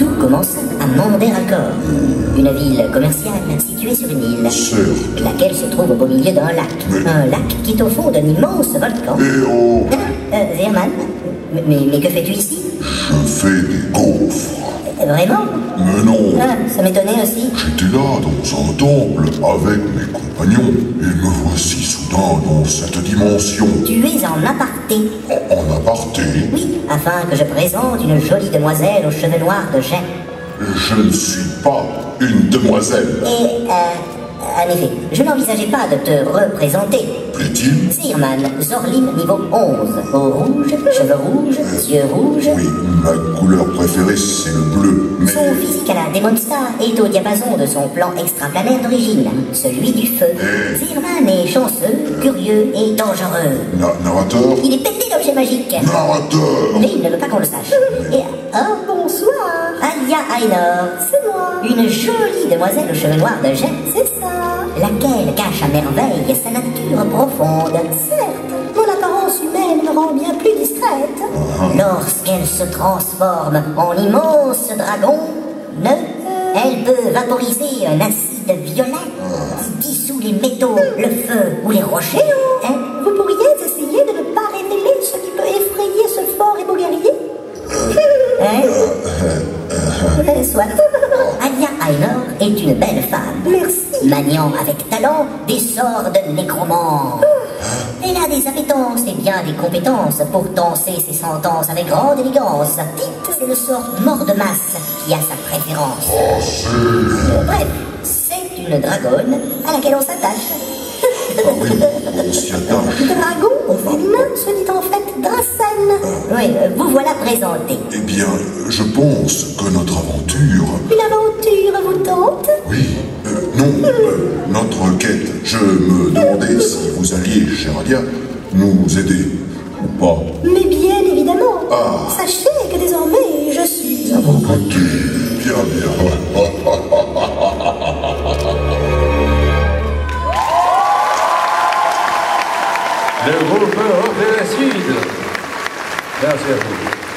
commence à Monderacor, une ville commerciale située sur une île, laquelle se trouve au beau milieu d'un lac. Mais- Un lac qui est au fond d'un immense volcan. Eh oh, Euh, Zerman, mais, mais- mais que fais-tu ici? Je fais des gaufres. Vraiment Mais non, Ah, Ça m'étonnait aussi. j'étais là dans un temple avec mes compagnons et me voici soudain dans cette dimension. Tu es en aparté. En, en aparté, Oui, afin que je présente une jolie demoiselle aux cheveux noirs de jet. je ne suis pas une demoiselle. Et, euh, en effet, je n'envisageais pas de te représenter. Plaît-il Sirman, Zorlim niveau 11. Peau rouge, cheveux rouges, yeux rouges. Oui, ma couleur préférée c'est le bleu, mais Son physique à la Demon Star est au diapason de son plan extraplanaire d'origine, celui du feu. Zirman est chanceux, curieux et dangereux. Na- narrateur Il est pété d'objets magiques. Narrateur Mais il ne veut pas qu'on le sache. Et c'est moi Une jolie demoiselle aux cheveux noirs de jet, c'est ça Laquelle cache à merveille sa nature profonde. Certes, mon apparence humaine me rend bien plus discrète. Lorsqu'elle se transforme en immense dragon, ne, elle peut vaporiser un acide violet qui dissout les métaux, le feu ou les rochers. Hein Vous pourriez essayer de ne pas révéler ce qui peut effrayer ce Euh, Soit. Alia est une belle femme. Merci. Maniant avec talent des sorts de nécromant. Elle a des appétences et bien des compétences pour danser ses sentences avec grande élégance. C'est le sort mort de masse qui a sa préférence. Bref, c'est une dragonne à laquelle on s'attache. Ah oui, on s'y attache. Dragon au féminin se dit en fait Drassen. Oui, vous voilà présenté. Eh bien, je pense que notre aventure... Une aventure vous tente? Oui, euh, non, euh, notre quête, je me demandais si vous alliez, cher Alia, nous aider ou pas. Mais bien évidemment. Ah. Sachez que désormais, je suis... Côté, bien, bien. Le groupe Orphéa Sud. Obrigado. a